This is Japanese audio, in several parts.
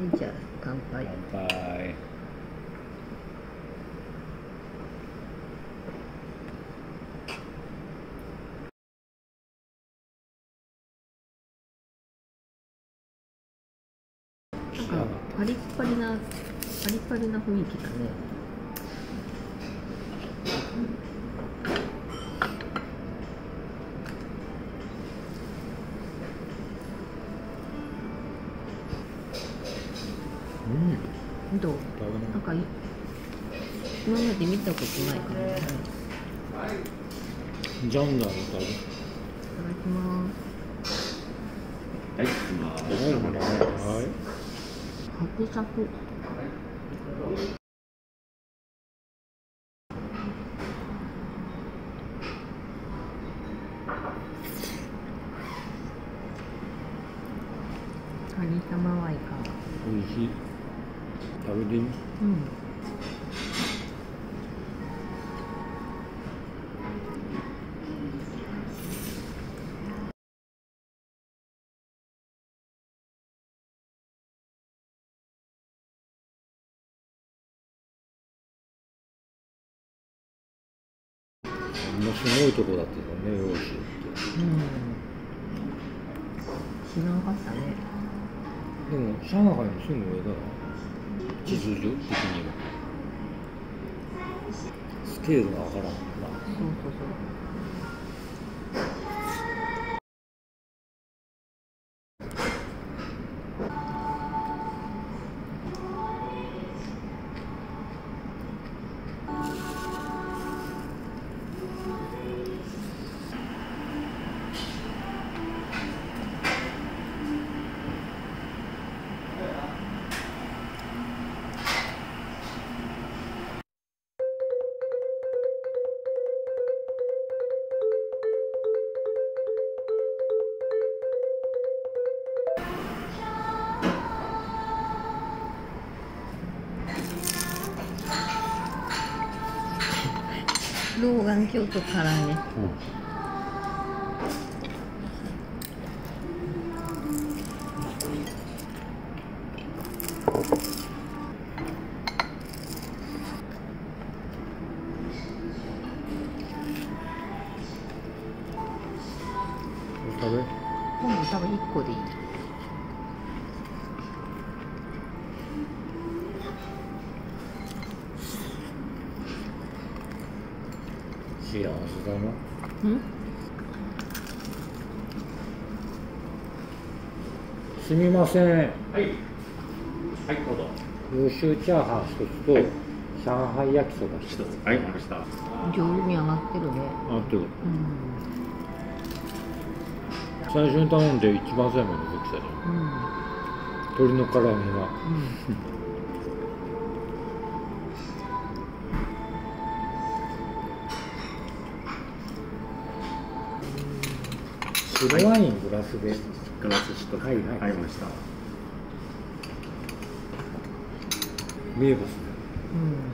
はいじゃあ乾杯。乾杯。なんかパリッパリなパリパリな雰囲気だねうんどうなんか今まで見たことないかもねジャンダーの食べいただきますはい、いきます。はい。サクサクカニ玉はいかが？美味しい。食べてみ。うん。すごいとこだったよね養子って。うん。知らなかったね。でも上海のすぐ上だな地図上的には。スケールがわからんな。そうそうそう。眼鏡と唐揚げ食べ。今度多分1個でいい幸せだな。うん？すみません。はい。はい、どうぞ。優秀チャーハン一つと上海焼きそば一つ。はい、わかりました。上手に上がってるね。あってる。うん。最初に頼んで一番最後に出てきたじゃんうん。鶏の唐揚げが。うん白ワイングラスでグラス一つ。はいはい。わかりました。名物うん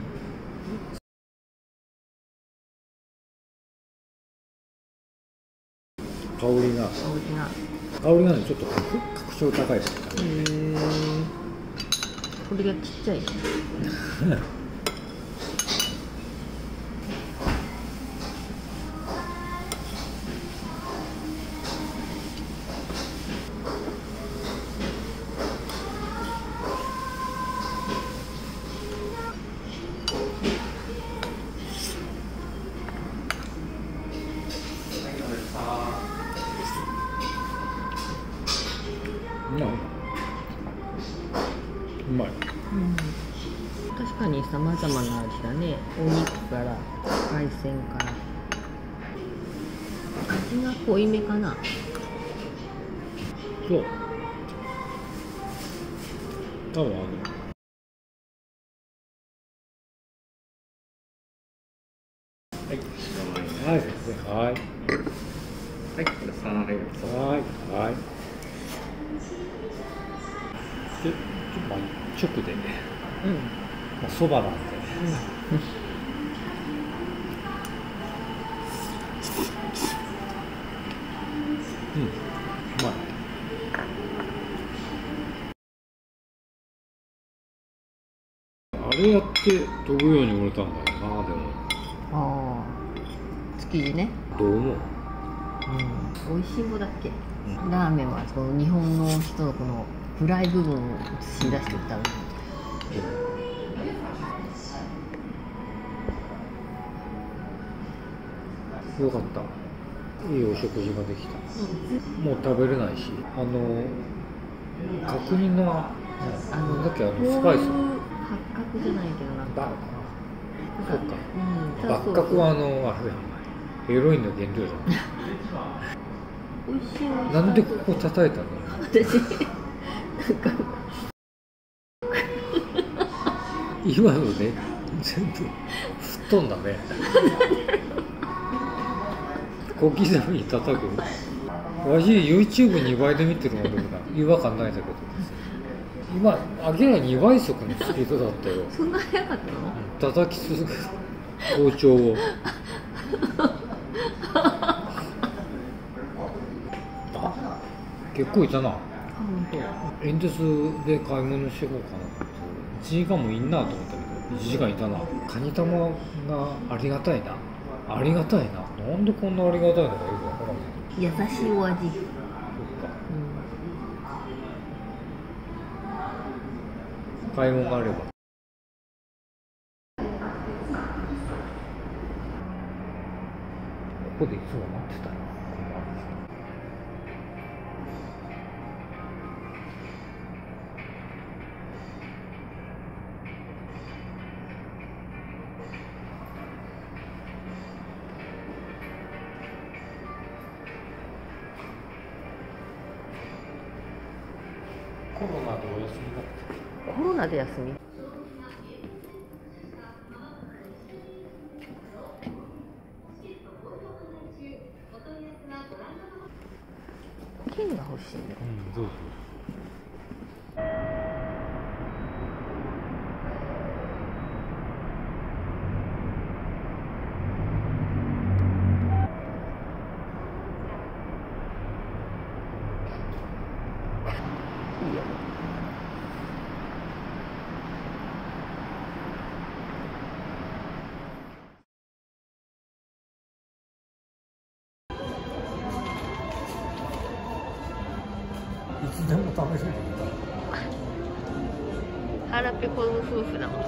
香りが。香りが。香りがねちょっと格格調高いですへえこれがちっちゃい まい。うまい。うん確かにさまざまな味だねお肉から海鮮から味が濃いめかなそう。多分あの。はい。はい、はい、はい、これサーレーはい、はい。で、ちょまあ、直で、うん。まあ、そばなんで。うん、うまい。れやって飛ぶように売れたんだよなでも。ああ。築地ね。どう思う？うん。美味しい方だっけ、うラーメンはこの日本の人のこのフライ部分を映し出して歌う。よかった。いいお食事ができた。もう食べれないし。あの角煮のあなんだっけあのスパイス。八角じゃないけどなんバかそうか。うん。八角はあのあれだヘロインの原料じ美味しい美味しい。ゃんなんでここ叩いたの？私今のね全部吹っ飛んだね。小刻みに叩く。わし YouTube2 倍で見てるもんだから違和感ないんだけど。今明らかに2倍速のスピードだったよ。そんな早かったの？叩き続ける。包丁を。あ結構いたな。あ本当。煙突で買い物していこうかなって1時間もいんなと思ったけど1時間いたな。カニ玉がありがたいな。ありがたいな。なんでこんなありがたいのかよくわからない優しいお味、うん、そっか買い物があれば。ここでいつも待ってたなコロナでお休みだった。コロナで休み？でも食べれる。腹ペコ夫婦だもん